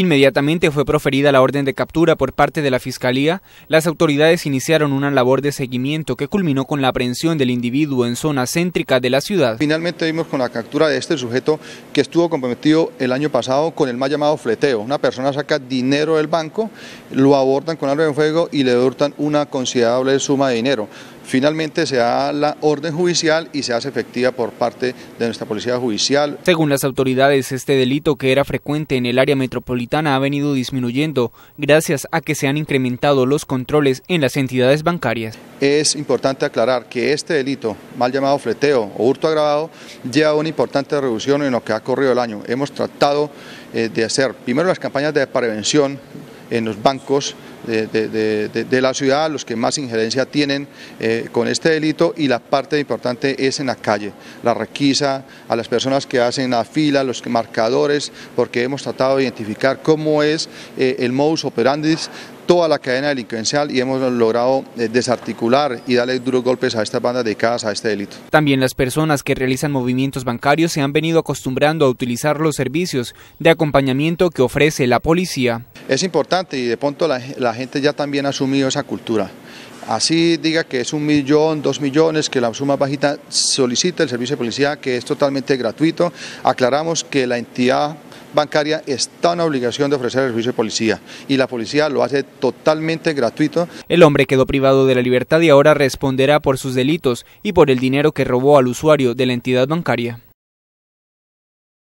Inmediatamente fue proferida la orden de captura por parte de la Fiscalía. Las autoridades iniciaron una labor de seguimiento que culminó con la aprehensión del individuo en zona céntrica de la ciudad. Finalmente vimos con la captura de este sujeto que estuvo comprometido el año pasado con el mal llamado fleteo. Una persona saca dinero del banco, lo abordan con arma de fuego y le hurtan una considerable suma de dinero. Finalmente se da la orden judicial y se hace efectiva por parte de nuestra Policía Judicial. Según las autoridades, este delito que era frecuente en el área metropolitana ha venido disminuyendo gracias a que se han incrementado los controles en las entidades bancarias. Es importante aclarar que este delito, mal llamado fleteo o hurto agravado, lleva una importante reducción en lo que ha corrido el año. Hemos tratado eh, de hacer primero las campañas de prevención en los bancos de, la ciudad, los que más injerencia tienen eh, con este delito y la parte importante es en la calle, la requisa a las personas que hacen la fila, los marcadores, porque hemos tratado de identificar cómo es eh, el modus operandi toda la cadena delincuencial y hemos logrado eh, desarticular y darle duros golpes a estas bandas dedicadas a este delito. También las personas que realizan movimientos bancarios se han venido acostumbrando a utilizar los servicios de acompañamiento que ofrece la policía. Es importante y de pronto la, la gente ya también ha asumido esa cultura. Así diga que es un millón, dos millones, que la suma bajita solicita el servicio de policía, que es totalmente gratuito. Aclaramos que la entidad bancaria está en obligación de ofrecer el servicio de policía y la policía lo hace totalmente gratuito. El hombre quedó privado de la libertad y ahora responderá por sus delitos y por el dinero que robó al usuario de la entidad bancaria.